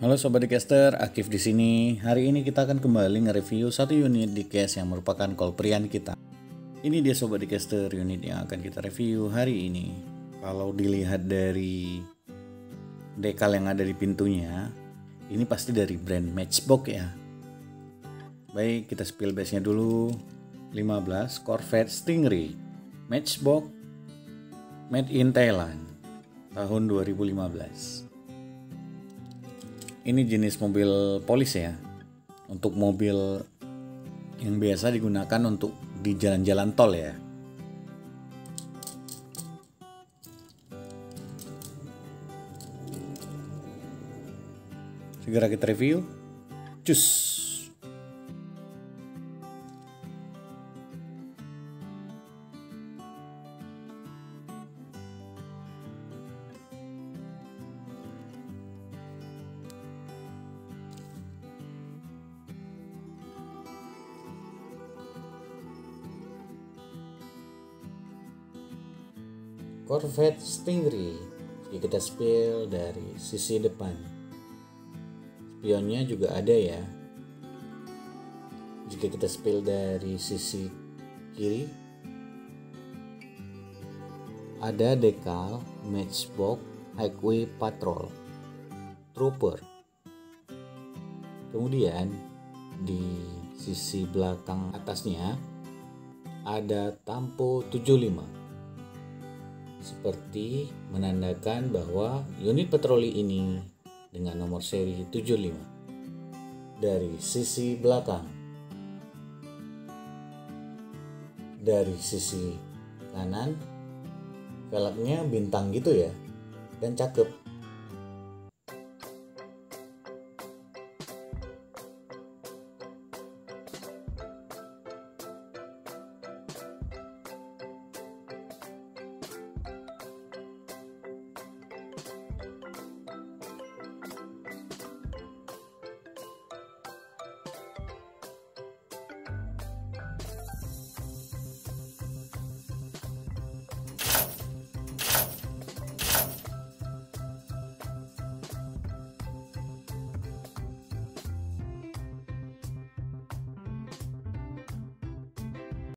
Halo sobat Dicaster, Akif di sini. Hari ini kita akan kembali nge-review satu unit Dicast yang merupakan kolprian kita. Ini dia sobat Dicaster unit yang akan kita review hari ini. Kalau dilihat dari dekal yang ada di pintunya, ini pasti dari brand Matchbox ya. Baik, kita spill base-nya dulu. 15 Corvette Stingray Matchbox Made in Thailand tahun 2015 ini jenis mobil polis ya. Untuk mobil yang biasa digunakan untuk di jalan-jalan tol ya. Segera kita review. Cus Corvette Stingray. Kita spill dari sisi depan. Spionnya juga ada ya. Jika kita spill dari sisi kiri ada dekal Matchbox Highway Patrol Trooper. Kemudian di sisi belakang atasnya ada tampo 75 seperti menandakan bahwa unit patroli ini dengan nomor seri 75 dari sisi belakang. Dari sisi kanan velgnya bintang gitu ya dan cakep